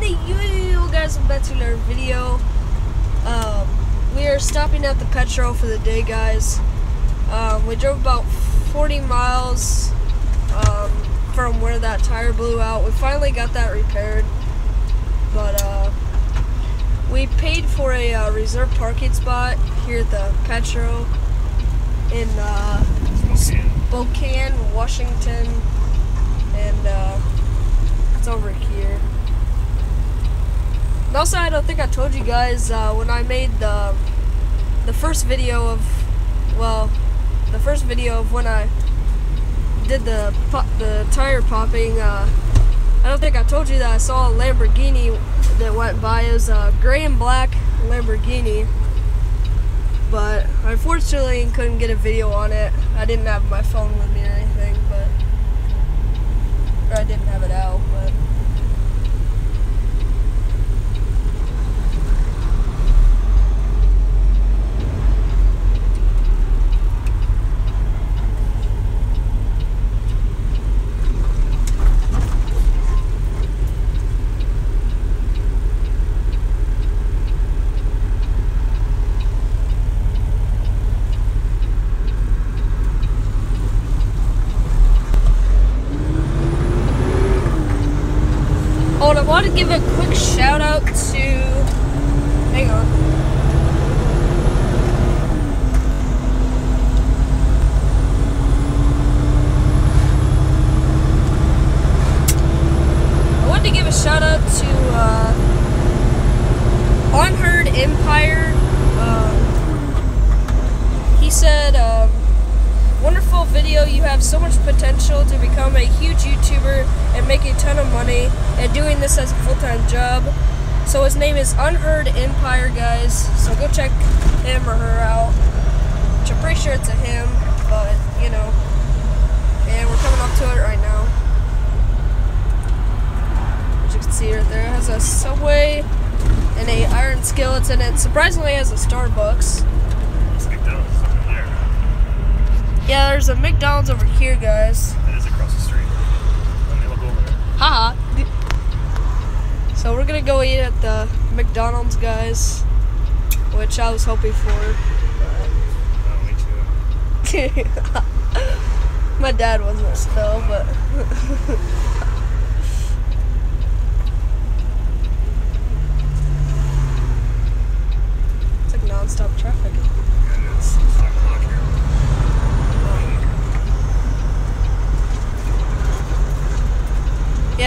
the you guys welcome back to another video. Um, we are stopping at the Petro for the day, guys. Um, we drove about 40 miles um, from where that tire blew out. We finally got that repaired, but uh, we paid for a uh, reserved parking spot here at the Petro in uh, Spokane, Washington, and uh, it's over here. Also, I don't think I told you guys uh, when I made the the first video of, well, the first video of when I did the the tire popping. Uh, I don't think I told you that I saw a Lamborghini that went by. It was a gray and black Lamborghini, but unfortunately couldn't get a video on it. I didn't have my phone with me or anything, but or I didn't have it out, but. Oh, I want to give a quick shout out to. Hang on. I wanted to give a shout out to uh, Unheard Empire. Um, he said, um, wonderful video. You have so much potential to become a huge YouTuber ton of money and doing this as a full-time job. So his name is Unheard Empire, guys. So go check him or her out. Which I'm pretty sure it's a him, but you know. And we're coming up to it right now. As you can see right there, it has a Subway and a Iron Skillets in it. Surprisingly, it has a Starbucks. It's McDonald's over there. Yeah, there's a McDonald's over here, guys. It is across the street. Let me look over there. Haha. So we're gonna go eat at the McDonald's, guys, which I was hoping for. My dad wasn't still, but it's like non-stop traffic. And it's five o'clock here.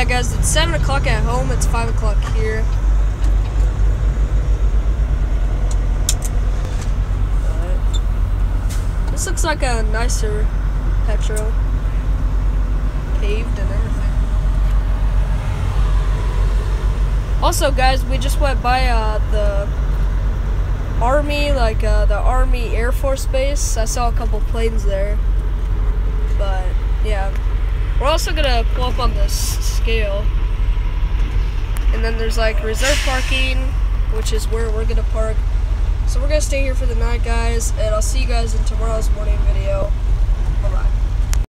Yeah, guys, it's seven o'clock at home. It's five o'clock here. This looks like a nicer Petro, paved and everything. Also, guys, we just went by uh, the army, like uh, the army Air Force base. I saw a couple planes there, but yeah. We're also gonna pull up on this scale. And then there's like reserve parking, which is where we're gonna park. So we're gonna stay here for the night, guys, and I'll see you guys in tomorrow's morning video.